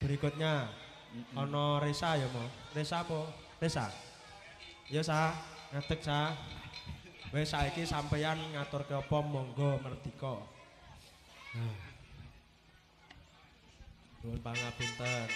Berikutnya ono Resa ya mau. Resa apa? Resa. Ya sa, ngetik sa. Wes saiki sampeyan ngatur ke apa monggo merdeka. Nah. Nuwun pangapunten.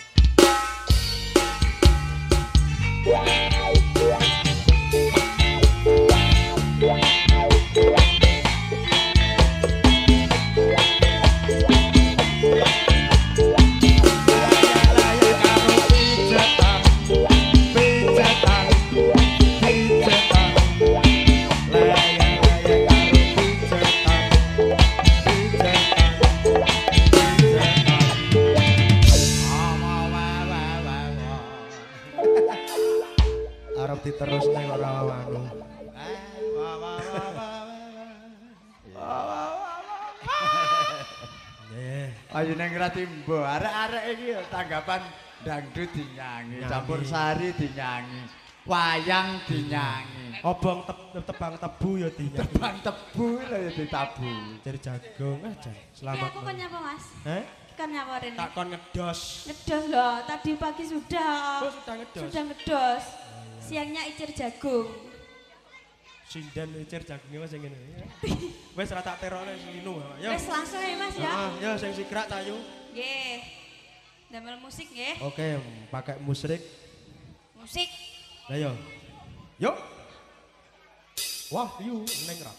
Arep diterusne ora anu. Nggih. Ayo nang Ratimbo, arek-arek iki ya tanggapan dangdut dinyanyi, Nyanyi. campur sari dinyanyi, wayang dinyanyi. Obong teb- tebang tebu ya dinyanyi. Tebang tebu lho ya ditabu. Cari jagung aja. Iki Selamat. aku kan nyapa Mas? Eh? Kan nyapa Rene? Tak kon ngedos. Ngedos loh, tadi pagi sudah. Oh, sudah ngedos. Sudah ngedos. Siangnya icir jagung. Sinden icir jagungnya mas yang ngene. Ya. Wes ra tak terone linu. Ya. Wes langsung ya Mas ya. Ah, ya sing sikrak tayu. Nggih. Damel musik nggih. Oke, pakai musrik. Musik. Lah yo. Yuk. Wah, yu neng rap.